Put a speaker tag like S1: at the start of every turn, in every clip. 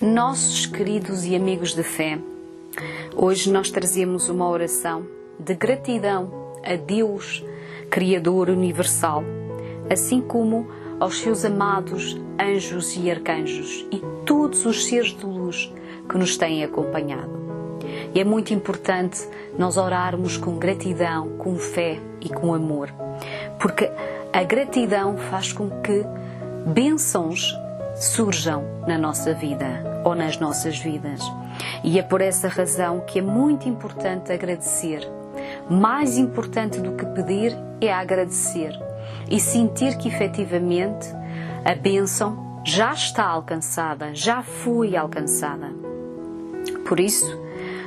S1: Nossos queridos e amigos de fé, hoje nós trazemos uma oração de gratidão a Deus, Criador universal, assim como aos seus amados anjos e arcanjos e todos os seres de luz que nos têm acompanhado. E é muito importante nós orarmos com gratidão, com fé e com amor, porque a gratidão faz com que bênçãos surjam na nossa vida ou nas nossas vidas. E é por essa razão que é muito importante agradecer. Mais importante do que pedir é agradecer e sentir que efetivamente a bênção já está alcançada, já foi alcançada. Por isso,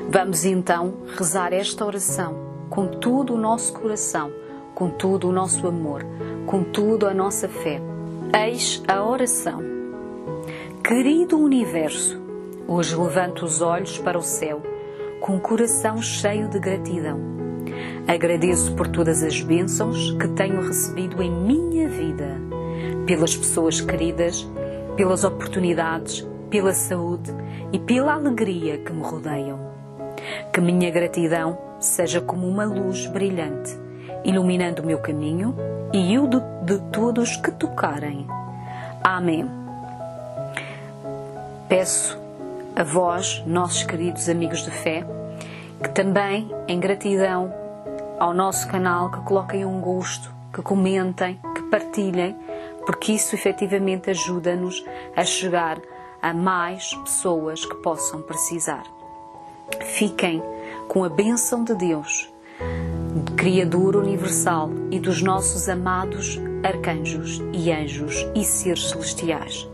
S1: vamos então rezar esta oração com todo o nosso coração, com todo o nosso amor, com toda a nossa fé. Eis a oração. Querido universo, hoje levanto os olhos para o céu com o coração cheio de gratidão. Agradeço por todas as bênçãos que tenho recebido em minha vida, pelas pessoas queridas, pelas oportunidades, pela saúde e pela alegria que me rodeiam. Que minha gratidão seja como uma luz brilhante, iluminando o meu caminho e o de, de todos que tocarem. Amém. Peço a vós, nossos queridos amigos de fé, que também, em gratidão ao nosso canal, que coloquem um gosto, que comentem, que partilhem, porque isso efetivamente ajuda-nos a chegar a mais pessoas que possam precisar. Fiquem com a bênção de Deus, Criador universal e dos nossos amados arcanjos e anjos e seres celestiais.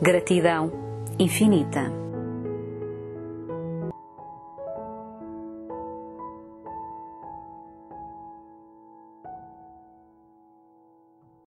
S1: Gratidão infinita.